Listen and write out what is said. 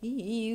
E